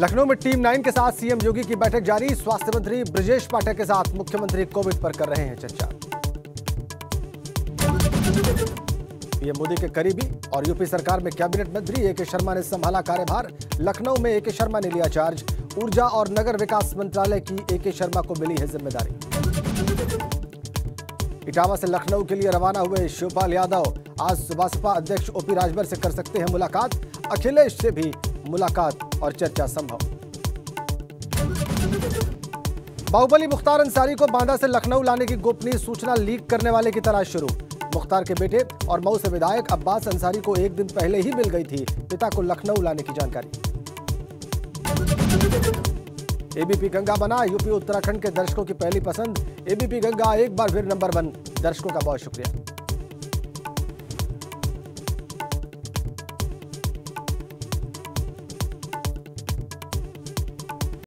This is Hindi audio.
लखनऊ में टीम नाइन के साथ सीएम योगी की बैठक जारी। स्वास्थ्य मंत्री ब्रजेश पाठक के साथ मुख्यमंत्री कोविड पर कर रहे हैं चर्चा। पीएम मोदी के करीबी और यूपी सरकार में कैबिनेट मंत्री ए के शर्मा ने संभाला कार्यभार। लखनऊ में ए के शर्मा ने लिया चार्ज। ऊर्जा और नगर विकास मंत्रालय की ए के शर्मा को मिली है ज़िम्मेदारी। इटावा से लखनऊ के लिए रवाना हुए शिवपाल यादव। आज बसपा अध्यक्ष ओपी राजभर से कर सकते हैं मुलाकात। अखिलेश से भी मुलाकात और चर्चा संभव। बाहुबली मुख्तार अंसारी को बांदा से लखनऊ लाने की गोपनीय सूचना लीक करने वाले की तलाश शुरू। मुख्तार के बेटे और मऊ से विधायक अब्बास अंसारी को एक दिन पहले ही मिल गई थी पिता को लखनऊ लाने की जानकारी। एबीपी गंगा बना, यूपी उत्तराखंड के दर्शकों की पहली पसंद। एबीपी गंगा एक बार फिर नंबर वन। दर्शकों का बहुत शुक्रिया।